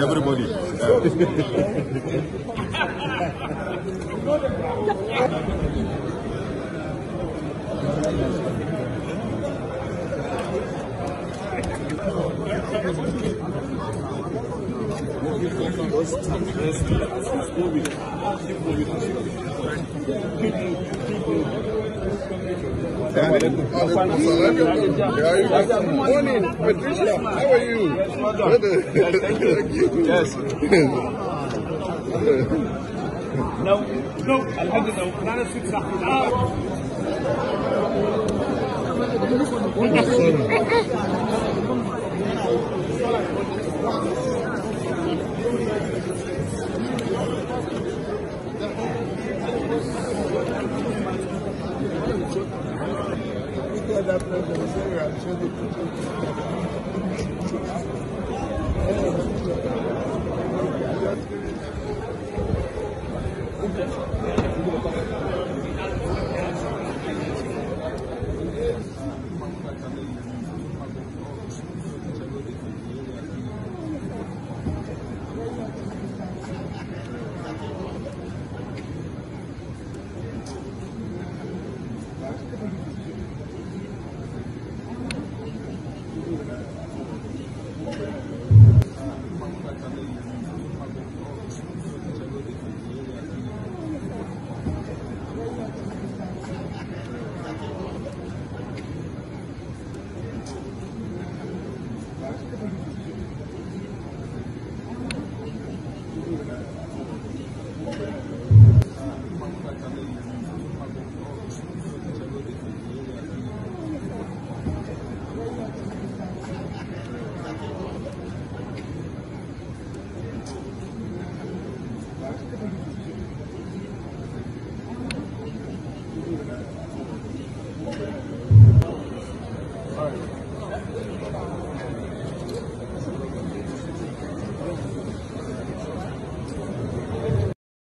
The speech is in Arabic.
Everybody. Yeah. How are you? Yes. لو لو الحمد لله كنا la prevención de la